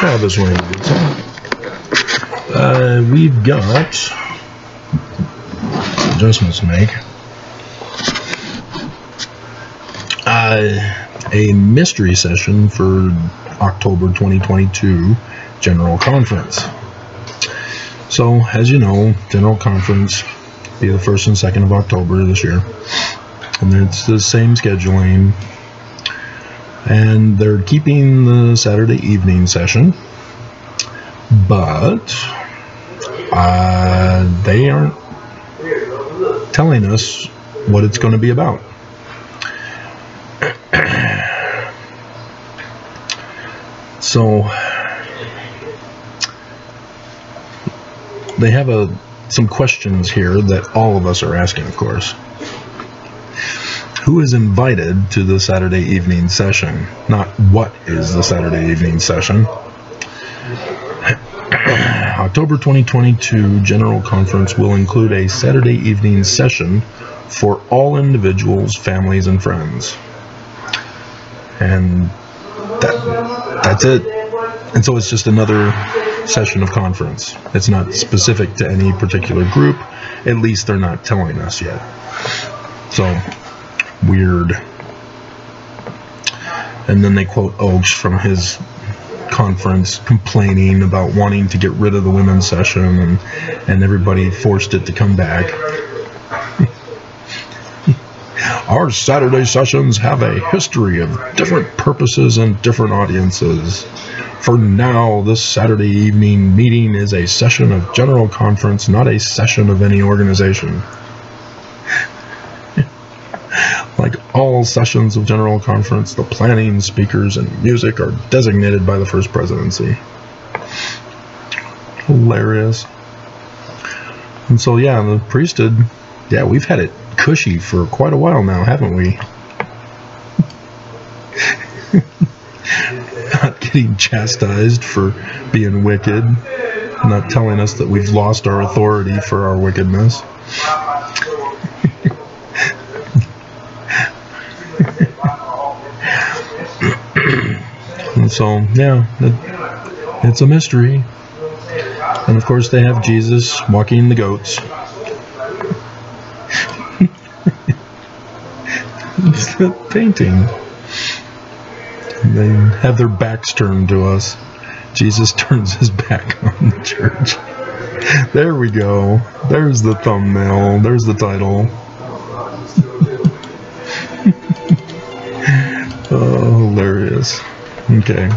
Travis Reynolds. Uh, we've got adjustments to make. Uh, a mystery session for October 2022 General Conference. So, as you know, General Conference be the first and second of October this year, and it's the same scheduling. And they're keeping the Saturday evening session, but uh, they aren't telling us what it's going to be about. so they have a some questions here that all of us are asking, of course. Who is invited to the Saturday evening session? Not what is the Saturday evening session. October 2022 General Conference will include a Saturday evening session for all individuals, families, and friends. And that, that's it. And so it's just another session of conference. It's not specific to any particular group. At least they're not telling us yet. So, weird. And then they quote Oaks from his conference complaining about wanting to get rid of the women's session and, and everybody forced it to come back. Our Saturday sessions have a history of different purposes and different audiences. For now, this Saturday evening meeting is a session of general conference, not a session of any organization. All sessions of general conference, the planning, speakers, and music are designated by the First Presidency. Hilarious. And so, yeah, the priesthood, yeah, we've had it cushy for quite a while now, haven't we? Not getting chastised for being wicked, not telling us that we've lost our authority for our wickedness. and so, yeah, it, it's a mystery. And of course, they have Jesus walking the goats. it's the painting. They have their backs turned to us. Jesus turns his back on the church. There we go. There's the thumbnail. There's the title. oh, hilarious. Okay.